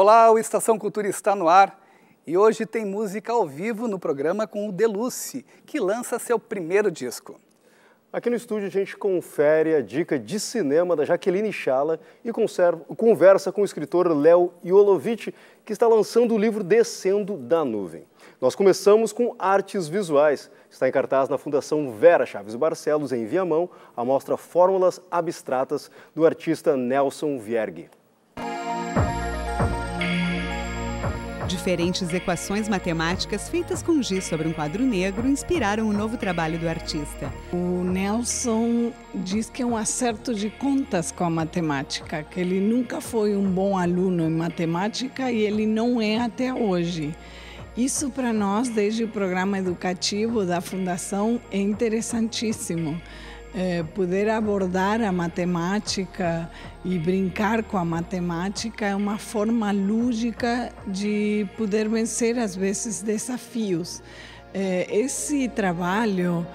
Olá, o Estação Cultura está no ar e hoje tem música ao vivo no programa com o Deluce, que lança seu primeiro disco. Aqui no estúdio a gente confere a dica de cinema da Jaqueline Chala e conversa com o escritor Léo Iolovic, que está lançando o livro Descendo da Nuvem. Nós começamos com artes visuais. Está em cartaz na Fundação Vera Chaves Barcelos, em Viamão, a mostra Fórmulas Abstratas do artista Nelson Viergue. Diferentes equações matemáticas feitas com giz sobre um quadro negro inspiraram o novo trabalho do artista. O Nelson diz que é um acerto de contas com a matemática, que ele nunca foi um bom aluno em matemática e ele não é até hoje. Isso para nós, desde o programa educativo da Fundação, é interessantíssimo é, poder abordar a matemática e brincar com a matemática é uma forma lúdica de poder vencer, às vezes, desafios. É, esse trabalho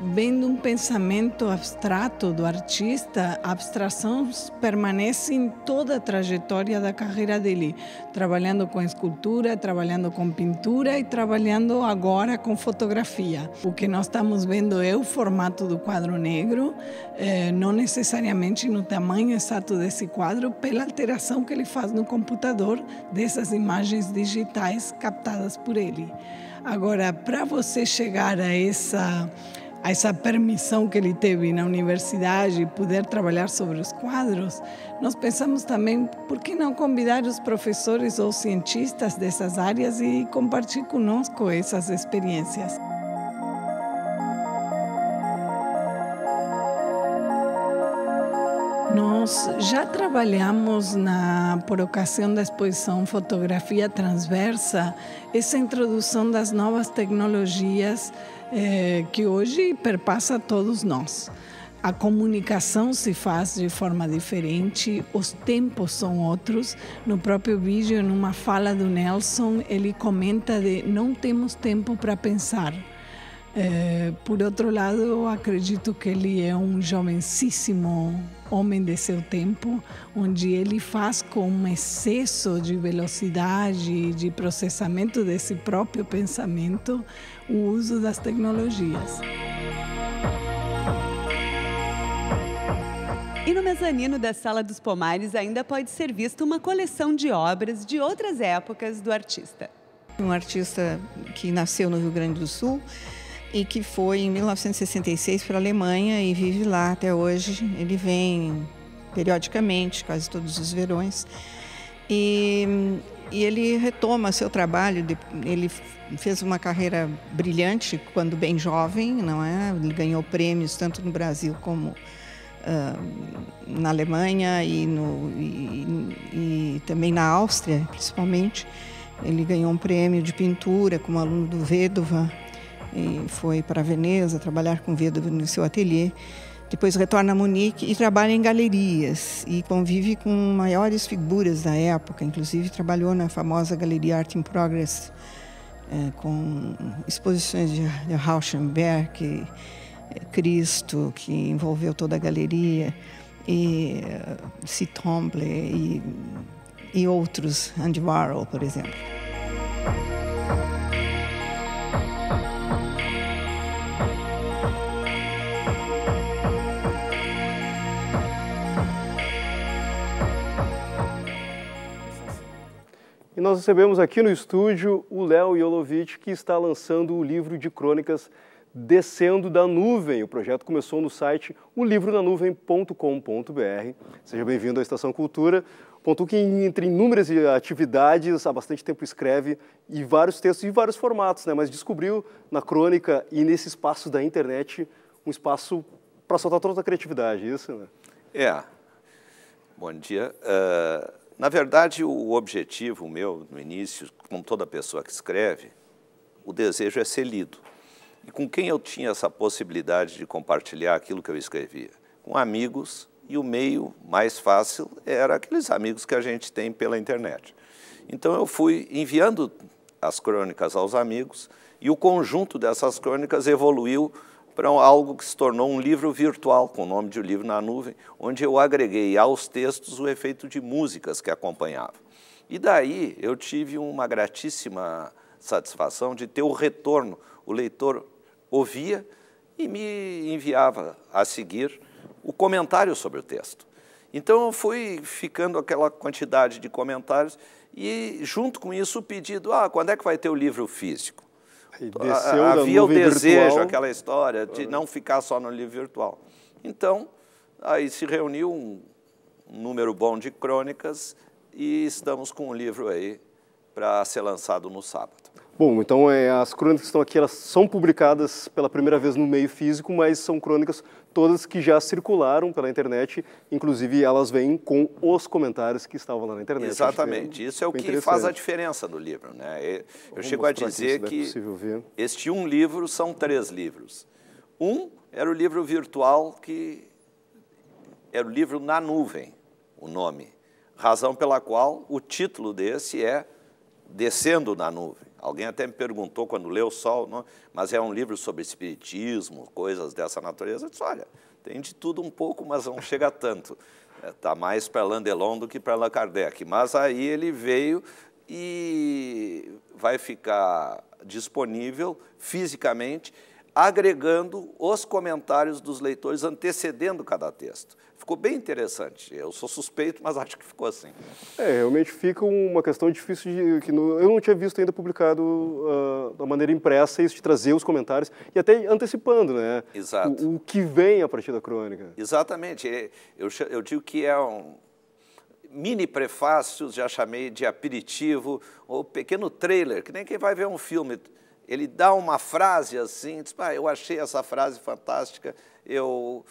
vem de um pensamento abstrato do artista, a abstração permanece em toda a trajetória da carreira dele, trabalhando com escultura, trabalhando com pintura e trabalhando agora com fotografia. O que nós estamos vendo é o formato do quadro negro, eh, não necessariamente no tamanho exato desse quadro, pela alteração que ele faz no computador dessas imagens digitais captadas por ele. Agora, para você chegar a essa a essa permissão que ele teve na universidade e poder trabalhar sobre os quadros, nós pensamos também por que não convidar os professores ou cientistas dessas áreas e compartilhar conosco essas experiências. Nós já trabalhamos na, por ocasião da exposição Fotografia Transversa, essa introdução das novas tecnologias é, que hoje perpassa todos nós. A comunicação se faz de forma diferente, os tempos são outros. No próprio vídeo, numa fala do Nelson, ele comenta de não temos tempo para pensar. É, por outro lado, eu acredito que ele é um jovencíssimo homem de seu tempo, onde ele faz com um excesso de velocidade, de processamento desse próprio pensamento, o uso das tecnologias. E no mezanino da Sala dos Pomares ainda pode ser vista uma coleção de obras de outras épocas do artista. Um artista que nasceu no Rio Grande do Sul e que foi em 1966 para a Alemanha e vive lá até hoje. Ele vem periodicamente, quase todos os verões. E, e ele retoma seu trabalho. Ele fez uma carreira brilhante quando bem jovem, não é? Ele ganhou prêmios tanto no Brasil como uh, na Alemanha e, no, e, e também na Áustria, principalmente. Ele ganhou um prêmio de pintura como aluno do Vedova e foi para Veneza trabalhar com Vedova no seu ateliê. Depois retorna a Munique e trabalha em galerias e convive com maiores figuras da época. Inclusive trabalhou na famosa Galeria Art in Progress é, com exposições de, de Rauschenberg, é, Cristo, que envolveu toda a galeria, e uh, e, e outros, Andy Warhol, por exemplo. E nós recebemos aqui no estúdio o Léo Jolovic, que está lançando o livro de crônicas Descendo da Nuvem. O projeto começou no site olivrodanuvem.com.br. Seja bem-vindo à Estação Cultura. Ponto que, entre inúmeras atividades, há bastante tempo escreve e vários textos em vários formatos, né? mas descobriu na crônica e nesse espaço da internet um espaço para soltar toda a criatividade, isso? Né? É. Bom dia. Uh na verdade, o objetivo meu, no início, como toda pessoa que escreve, o desejo é ser lido. E com quem eu tinha essa possibilidade de compartilhar aquilo que eu escrevia? Com amigos, e o meio mais fácil era aqueles amigos que a gente tem pela internet. Então eu fui enviando as crônicas aos amigos, e o conjunto dessas crônicas evoluiu para algo que se tornou um livro virtual, com o nome de O Livro na Nuvem, onde eu agreguei aos textos o efeito de músicas que acompanhavam. E daí eu tive uma gratíssima satisfação de ter o retorno. O leitor ouvia e me enviava a seguir o comentário sobre o texto. Então eu fui ficando aquela quantidade de comentários e junto com isso o pedido, ah, quando é que vai ter o livro físico? Havia o desejo, virtual. aquela história de não ficar só no livro virtual. Então, aí se reuniu um, um número bom de crônicas e estamos com um livro aí para ser lançado no sábado. Bom, então é, as crônicas que estão aqui, elas são publicadas pela primeira vez no meio físico, mas são crônicas todas que já circularam pela internet, inclusive elas vêm com os comentários que estavam lá na internet. Exatamente, isso é o que faz a diferença do livro. Né? Eu Vamos chego a dizer que é este um livro são três livros. Um era o livro virtual que era o livro na nuvem, o nome, razão pela qual o título desse é Descendo na Nuvem. Alguém até me perguntou quando leu o Sol, não? mas é um livro sobre espiritismo, coisas dessa natureza. Eu disse, olha, tem de tudo um pouco, mas não chega tanto. Está é, mais para Landelon do que para Allan Kardec. Mas aí ele veio e vai ficar disponível fisicamente, agregando os comentários dos leitores antecedendo cada texto. Ficou bem interessante. Eu sou suspeito, mas acho que ficou assim. É, realmente fica uma questão difícil de que no, eu não tinha visto ainda publicado uh, da maneira impressa isso de trazer os comentários e até antecipando, né? Exato. O, o que vem a partir da crônica. Exatamente. Eu, eu digo que é um mini prefácios, já chamei de aperitivo, ou pequeno trailer, que nem quem vai ver um filme. Ele dá uma frase assim, diz, ah, eu achei essa frase fantástica, eu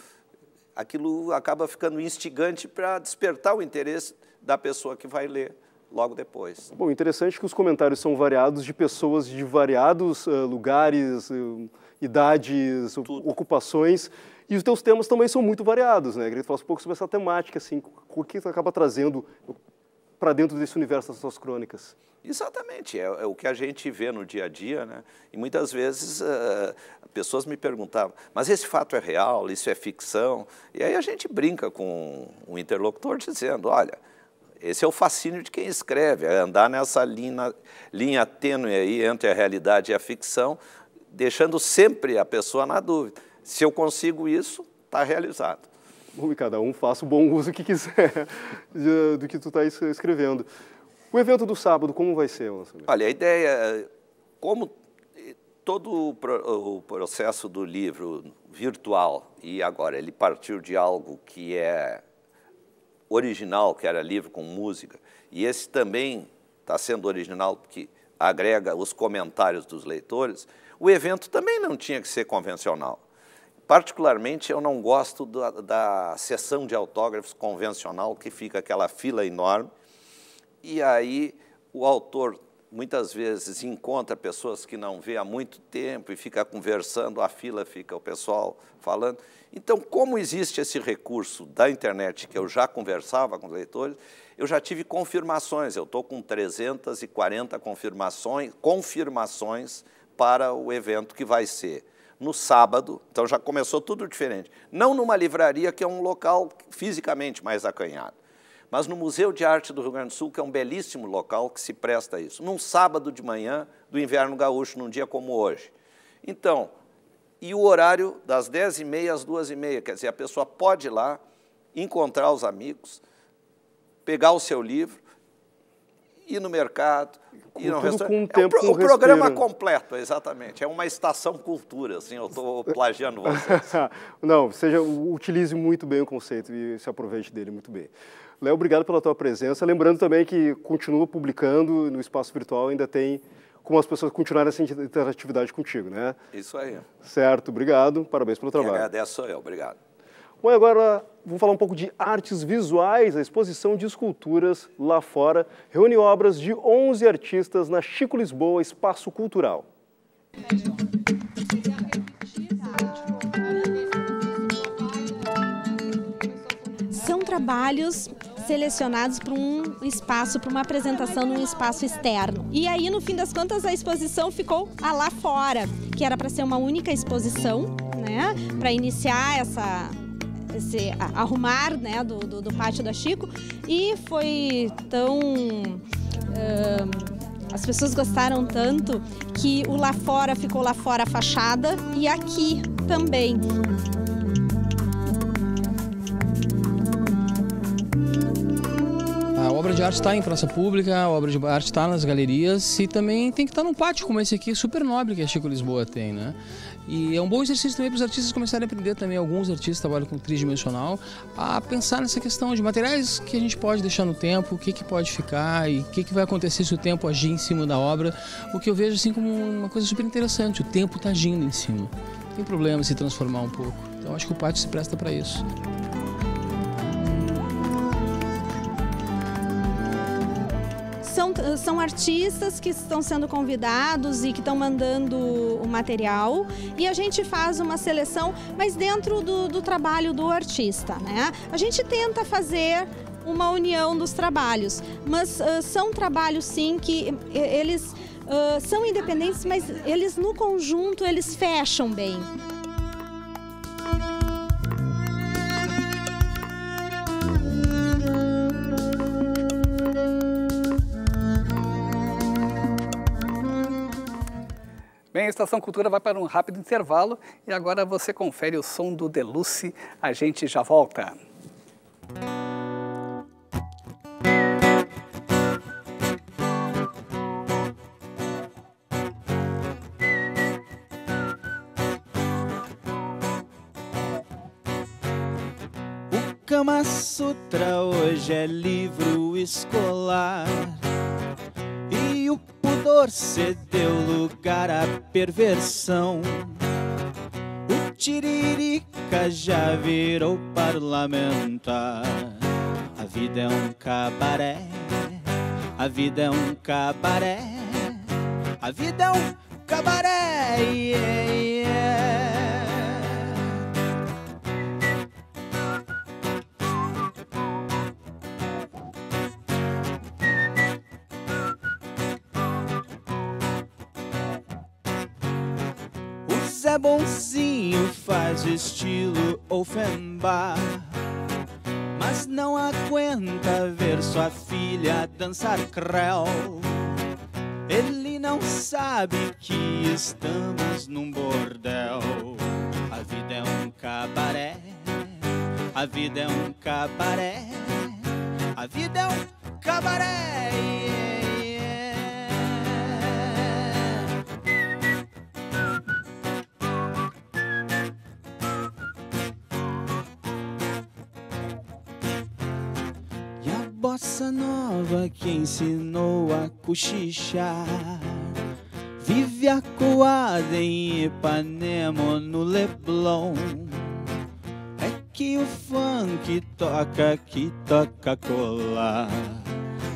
aquilo acaba ficando instigante para despertar o interesse da pessoa que vai ler logo depois. Bom, interessante que os comentários são variados de pessoas de variados uh, lugares, uh, idades, Tudo. ocupações, e os teus temas também são muito variados, né? Queria falar um pouco sobre essa temática, assim, o que você acaba trazendo para dentro desse universo das suas crônicas. Exatamente, é, é, o que a gente vê no dia a dia, né? E muitas vezes uh, pessoas me perguntavam, mas esse fato é real, isso é ficção? E aí a gente brinca com o interlocutor dizendo, olha, esse é o fascínio de quem escreve, é andar nessa linha, linha tênue aí entre a realidade e a ficção, deixando sempre a pessoa na dúvida. Se eu consigo isso, está realizado. Bom, e cada um faça o bom uso que quiser do que tu está escrevendo. O evento do sábado, como vai ser, Marcelo? Olha, a ideia, como todo o processo do livro virtual, e agora ele partiu de algo que é original, que era livro com música, e esse também está sendo original porque agrega os comentários dos leitores, o evento também não tinha que ser convencional. Particularmente, eu não gosto da, da sessão de autógrafos convencional, que fica aquela fila enorme, e aí o autor muitas vezes encontra pessoas que não vê há muito tempo e fica conversando, a fila fica o pessoal falando. Então, como existe esse recurso da internet que eu já conversava com os leitores, eu já tive confirmações. Eu estou com 340 confirmações, confirmações para o evento que vai ser no sábado. Então já começou tudo diferente. Não numa livraria que é um local fisicamente mais acanhado mas no Museu de Arte do Rio Grande do Sul, que é um belíssimo local que se presta a isso, num sábado de manhã do inverno gaúcho, num dia como hoje. Então, e o horário das 10h30 às 2h30, quer dizer, a pessoa pode ir lá, encontrar os amigos, pegar o seu livro, ir no mercado, ir no restaurante. Com é o, pro, o programa completo, exatamente. É uma estação cultura, assim, eu estou plagiando vocês. Não, seja, utilize muito bem o conceito e se aproveite dele muito bem. Léo, obrigado pela tua presença. Lembrando também que continua publicando no espaço virtual, ainda tem como as pessoas continuarem essa interatividade contigo, né? Isso aí. Certo, obrigado. Parabéns pelo trabalho. Quem agradece sou eu, obrigado. Bom, agora vamos falar um pouco de artes visuais. A exposição de esculturas lá fora reúne obras de 11 artistas na Chico Lisboa Espaço Cultural. São trabalhos selecionados para um espaço, para uma apresentação num espaço externo. E aí, no fim das contas, a exposição ficou lá fora, que era para ser uma única exposição, né? Para iniciar essa esse arrumar né, do, do, do, pátio da Chico e foi tão Uh, as pessoas gostaram tanto que o lá fora ficou lá fora a fachada e aqui também. A obra de arte está em praça pública, a obra de arte está nas galerias e também tem que estar num pátio como esse aqui, super nobre que a Chico Lisboa tem, né? E é um bom exercício também para os artistas começarem a aprender também, alguns artistas trabalham com tridimensional, a pensar nessa questão de materiais que a gente pode deixar no tempo, o que, que pode ficar e o que, que vai acontecer se o tempo agir em cima da obra, o que eu vejo assim como uma coisa super interessante, o tempo está agindo em cima. Não tem problema se transformar um pouco. Então acho que o pátio se presta para isso. São, são artistas que estão sendo convidados e que estão mandando o material e a gente faz uma seleção, mas dentro do, do trabalho do artista, né? A gente tenta fazer uma união dos trabalhos, mas uh, são trabalhos sim que eles uh, são independentes, mas eles no conjunto eles fecham bem. Bem, a Estação Cultura vai para um rápido intervalo e agora você confere o som do Deluce. A gente já volta. O Kama Sutra hoje é livro escolar pudor cedeu lugar à perversão. O tiririca já virou parlamentar. A vida é um cabaré, a vida é um cabaré, a vida é um cabaré. Yeah, yeah. Zé Bonzinho faz estilo Offenbach. Mas não aguenta ver sua filha dançar creu Ele não sabe que estamos num bordel. A vida é um cabaré A vida é um cabaré A vida é um cabaré yeah. Bossa nova que ensinou a cochichar. Vive acuada em Ipanema no Leblon. É que o funk toca que toca colar.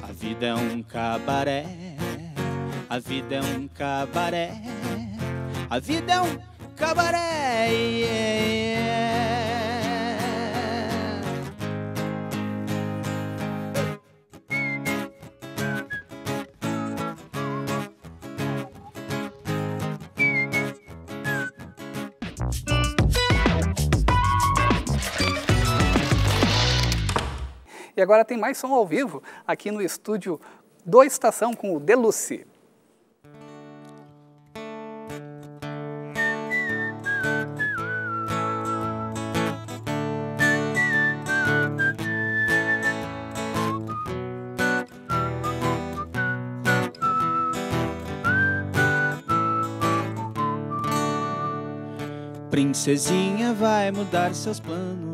A vida é um cabaré, a vida é um cabaré, a vida é um cabaré. Yeah. E agora tem mais som ao vivo aqui no estúdio do Estação com o Deluce. Princesinha vai mudar seus planos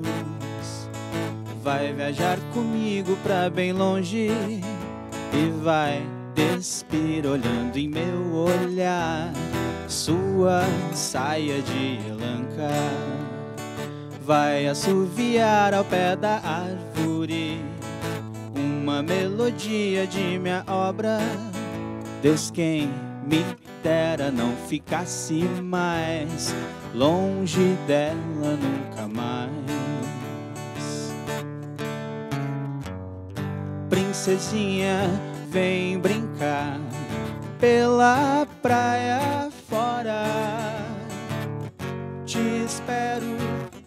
vai viajar comigo pra bem longe e vai despir olhando em meu olhar sua saia de elanca. Vai assoviar ao pé da árvore uma melodia de minha obra. Deus quem me dera não ficasse mais longe dela nunca mais. Princesinha, vem brincar pela praia fora. Te espero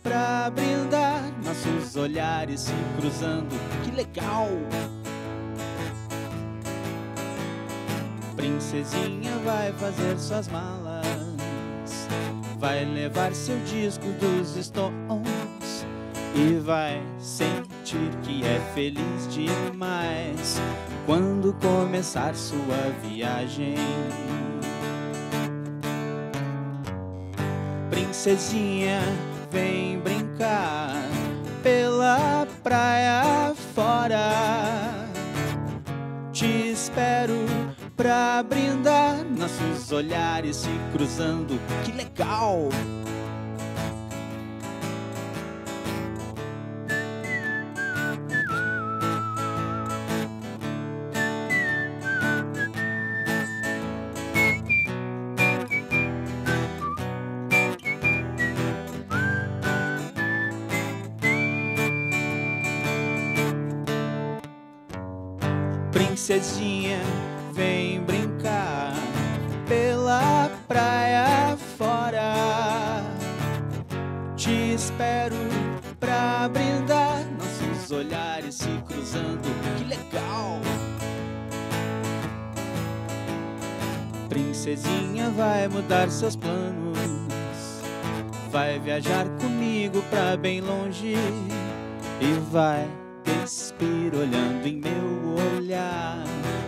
pra brindar, nossos olhares se cruzando, que legal! Princesinha vai fazer suas malas, vai levar seu disco dos Stones e vai sentir que é feliz demais quando começar sua viagem. Princesinha, vem brincar pela praia fora. Te espero pra brindar, nossos olhares se cruzando. Que legal! Princesinha, vem brincar pela praia fora. Te espero pra brindar, nossos olhares se cruzando. Que legal! Princesinha vai mudar seus planos, vai viajar comigo pra bem longe e vai olhando em meu olhar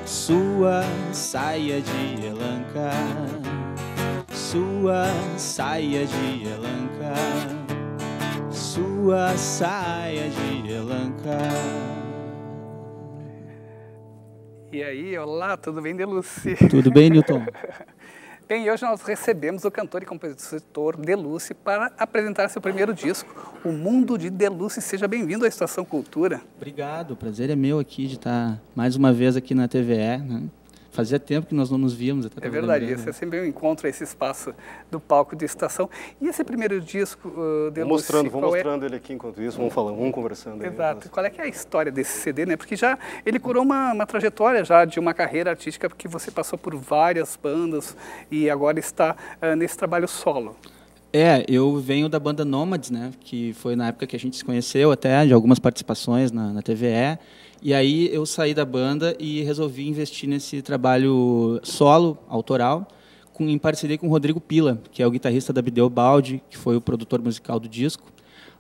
sua saia de elanca, sua saia de elanca, sua saia de elanca. E aí, olá, tudo bem, Deluci? Tudo bem, Newton? Bem, hoje nós recebemos o cantor e compositor Deluce para apresentar seu primeiro disco, O Mundo de Deluce. Seja bem-vindo à Estação Cultura. Obrigado, o prazer é meu aqui de estar mais uma vez aqui na TVE. Né? Fazia tempo que nós não nos víamos. Até é verdade, esse é sempre um encontro, esse espaço do palco de estação. E esse primeiro disco, uh, Deluce, Vou mostrando, vou qual mostrando ele aqui enquanto isso, vamos falando, vamos conversando. aí. Exato. Qual é que é a história desse CD, né? Porque já ele curou uma, uma trajetória já de uma carreira artística, porque você passou por várias bandas e agora está uh, nesse trabalho solo. É, eu venho da banda Nomads, né? Que foi na época que a gente se conheceu até, de algumas participações na, na TVE. E aí eu saí da banda e resolvi investir nesse trabalho solo, autoral, com, em parceria com o Rodrigo Pila, que é o guitarrista da Bideu Baldi, que foi o produtor musical do disco.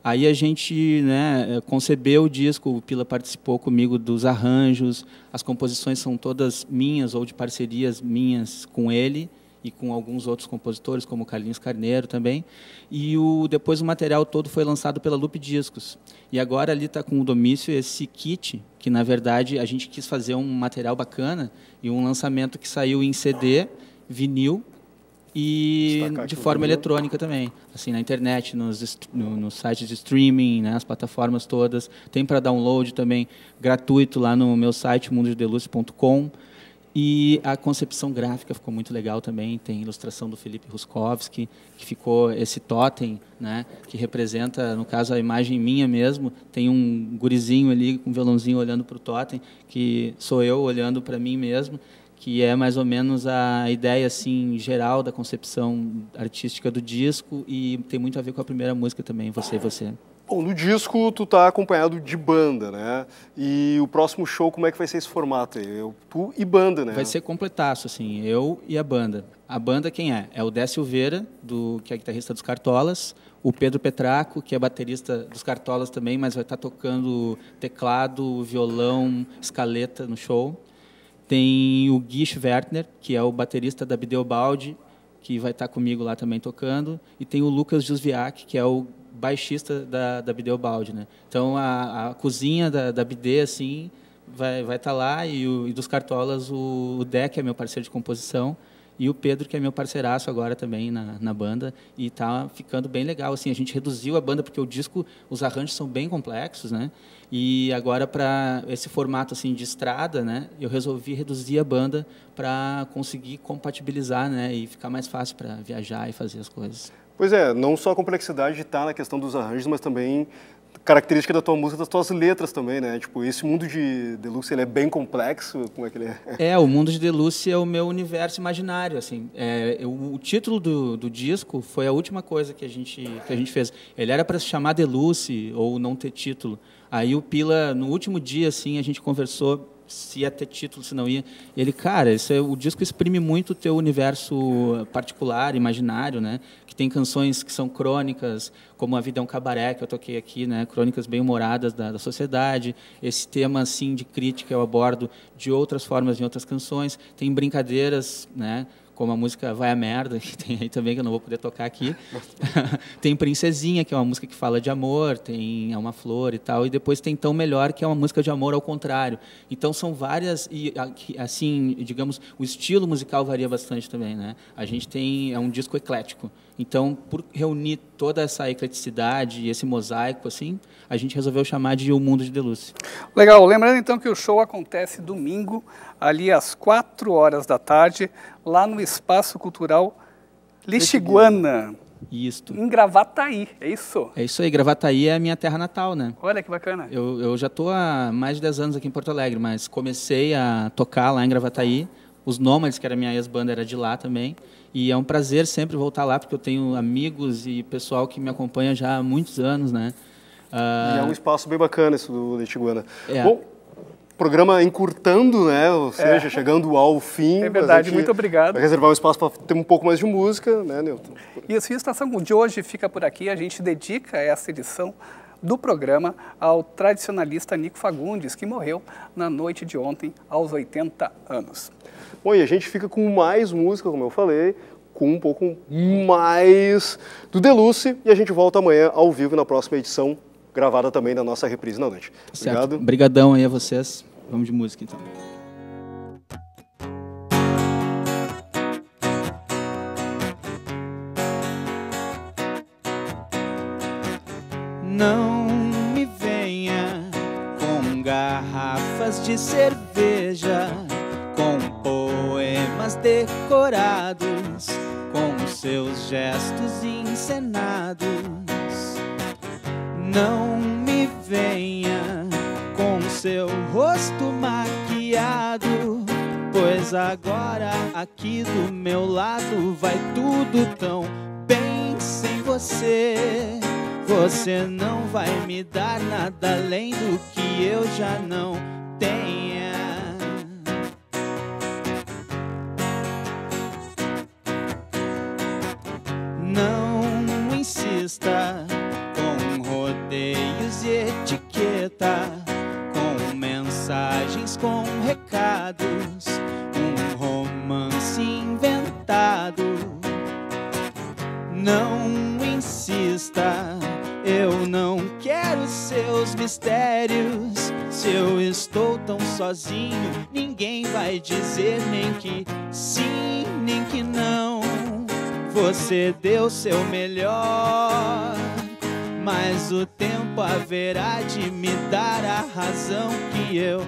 Aí a gente né, concebeu o disco, o Pila participou comigo dos arranjos, as composições são todas minhas ou de parcerias minhas com ele e com alguns outros compositores, como Carlinhos Carneiro também. E o, depois o material todo foi lançado pela Loop Discos. E agora ali está com o Domício esse kit, que na verdade a gente quis fazer um material bacana e um lançamento que saiu em CD, vinil e de forma eletrônica também, assim na internet, nos, no, nos sites de streaming, né, as plataformas todas. Tem para download também gratuito lá no meu site mundodeluce.com. E a concepção gráfica ficou muito legal também. Tem ilustração do Felipe Ruskowski, que ficou esse totem, né, que representa, no caso, a imagem minha mesmo. Tem um gurizinho ali com um violãozinho olhando para o totem, que sou eu olhando para mim mesmo, que é mais ou menos a ideia assim geral da concepção artística do disco e tem muito a ver com a primeira música também, Você e Você. Bom, no disco tu tá acompanhado de banda, né? E o próximo show, como é que vai ser esse formato aí? Eu, tu e banda, né? Vai ser completaço, assim, eu e a banda. A banda quem é? É o Dé Silveira, do, que é guitarrista dos Cartolas, o Pedro Petraco, que é baterista dos Cartolas também, mas vai estar tocando teclado, violão, escaleta no show. Tem o Gui Wertner, que é o baterista da Bideobaldi, que vai estar comigo lá também tocando. E tem o Lucas Jusviak, que é o baixista da, da Bideobaldi, né? Então, a, a cozinha da, da assim, vai vai estar lá e, o, e dos Cartolas o, o é meu parceiro de composição, e o Pedro, que é meu parceiraço agora também na, na banda, e tá ficando bem legal. Assim, a gente reduziu a banda porque o disco, os arranjos são bem complexos, né? E agora para esse formato assim de estrada, né? Eu resolvi reduzir a banda para conseguir compatibilizar, né? E ficar mais fácil para viajar e fazer as coisas. Pois é, não só a complexidade está na questão dos arranjos, mas também característica da tua música, das tuas letras também, né? Tipo, esse mundo de Deluxe, ele é bem complexo, como é que ele é? É, o Mundo de Deluce é o meu universo imaginário, assim. É, eu- o título do, do disco foi a última coisa que a gente que a gente fez. Ele era para se chamar Deluce ou não ter título. Aí o Pila, no último dia, assim, a gente conversou se ia ter título, se não ia. E ele, cara, isso é, o disco exprime muito o teu universo particular, imaginário, né? Que tem canções que são crônicas, como A Vida é um Cabaré, que eu toquei aqui, né? Crônicas bem humoradas da, da sociedade. Esse tema, assim, de crítica eu abordo de outras formas em outras canções. Tem brincadeiras, né? Como a música Vai a Merda, que tem aí também, que eu não vou poder tocar aqui. tem Princesinha, que é uma música que fala de amor, tem É uma Flor e tal, e depois tem Tão Melhor, que é uma música de amor ao contrário. Então são várias, e assim, digamos, o estilo musical varia bastante também, né? A gente tem, é um disco eclético. Então, por reunir toda essa ecleticidade e esse mosaico, assim, a gente resolveu chamar de O Mundo de Deluce. Legal. Lembrando então que o show acontece domingo, ali às 4 horas da tarde, lá no Espaço Cultural Lixiguana. Isto. Em Gravataí, é isso? É isso aí, Gravataí é a minha terra natal, né? Olha que bacana. Eu, eu já estou há mais de 10 anos aqui em Porto Alegre, mas comecei a tocar lá em Gravataí. Os Nômades, que era minha ex-banda, era de lá também. E é um prazer sempre voltar lá, porque eu tenho amigos e pessoal que me acompanha já há muitos anos, né? Uh... E é um espaço bem bacana isso do Letiguana. É. Bom, programa encurtando, né? Ou seja, é. chegando ao fim. É verdade, muito obrigado. Vai reservar um espaço para ter um pouco mais de música, né? Isso, e a estação de hoje fica por aqui. A gente dedica essa edição do programa ao tradicionalista Nico Fagundes, que morreu na noite de ontem, aos 80 anos. Bom, e a gente fica com mais música, como eu falei, com um pouco mais do Deluce, e a gente volta amanhã ao vivo na próxima edição, gravada também na nossa reprise na noite. Obrigado. Obrigadão aí a vocês. Vamos de música então. Não me venha com garrafas de cerveja, com poemas decorados, com seus gestos encenados. Não me venha seu rosto maquiado. Pois agora aqui do meu lado vai tudo tão bem sem você. Você não vai me dar nada além do que eu já não tenha. Não insista com rodeios e etiqueta mensagens com recados, um romance inventado. Não seus mistérios. Se eu estou tão sozinho, ninguém vai dizer nem que sim, nem que não. Você deu seu melhor mas o tempo haverá de me dar a razão que eu